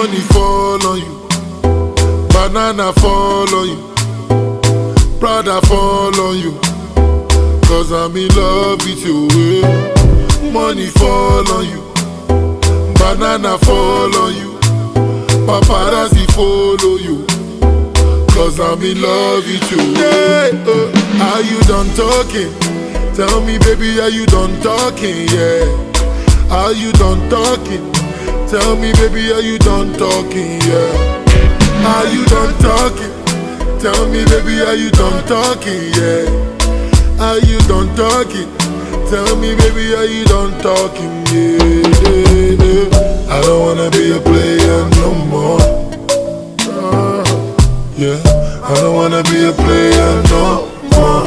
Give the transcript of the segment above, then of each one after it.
Money follow you, banana fall on you. Prada fall on you. Cause I'm in love with you. eh. Money fall on you. Banana fall on you. Paparazzi follow you. Cause I'm in love with you. Yeah, uh, are you done talking? Tell me, baby, are you done talking? Yeah. Are you done talking? Tell me, baby, are you done talking? Yeah. Are you done talking? Tell me, baby, are you done talking? Yeah. Are you done talking? Tell me, baby, are you done talking? Yeah. I don't wanna be a player no more. Yeah. I don't wanna be a player no more.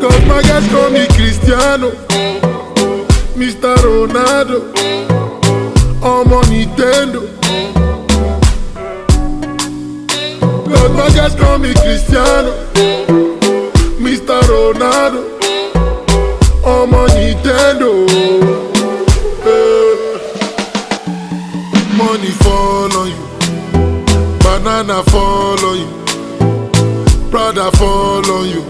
Cause my guys call me Cristiano, Mr. Ronaldo, On Nintendo. My guys call me Cristiano, Mr. Ronaldo, on Nintendo. Eh. Money fall on you, banana fall on you, Prada fall on you.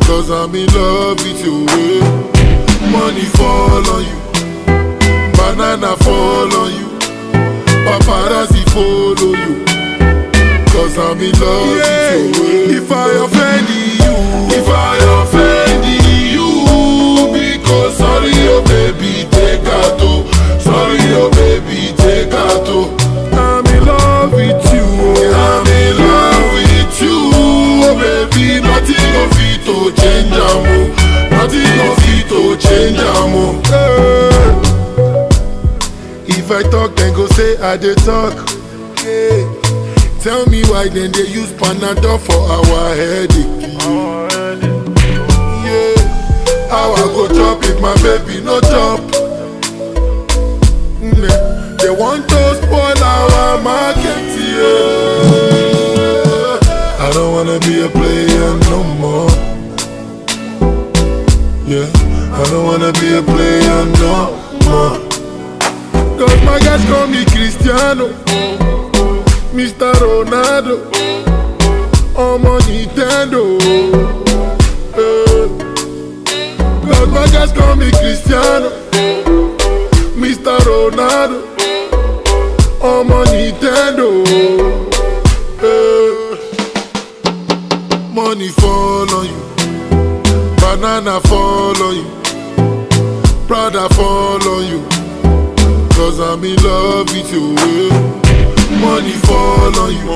Cause I'm in love with you. Money fall on you. Banana fall on you. Paparazzi follow you. Cause I'm in love with you. If I offend you, If I talk, then go say I dey talk. Yeah. Tell me why then they use Panadol for our headache. Yeah. How I go chop if my baby no chop? Mm, They want to spoil our market. Yeah. I don't wanna be a player no more. Yeah. I don't wanna be a player no more. Cause my guys call me Cristiano, Mr. Ronaldo, I'm on Nintendo. Eh. Cause my guys call me Cristiano, Mr. Ronaldo, I'm on Nintendo. Eh. Money fall on you, banana fall on you, Prada fall on you. Cause I'm in love with you. Money fall on you.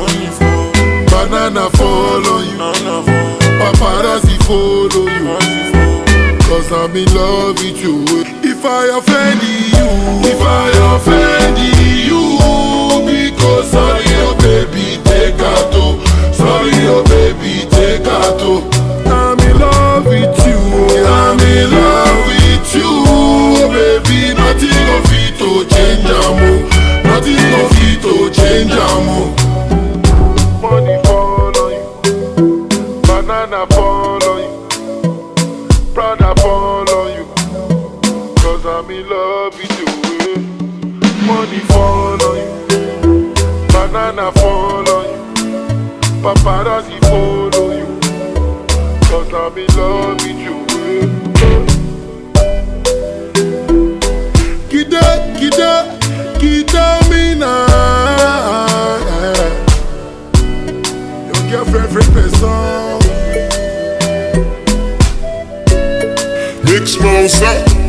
Banana fall on you. Paparazzi follow you. Cause I'm in love with you. If I offend you, if I offend you, because sorry, Money fall on you, banana fall on you, paparazzi follow you. Cause I'm in love with you. Kida, kida, kida me now. Your girlfriend, friend, person. Big smoke up.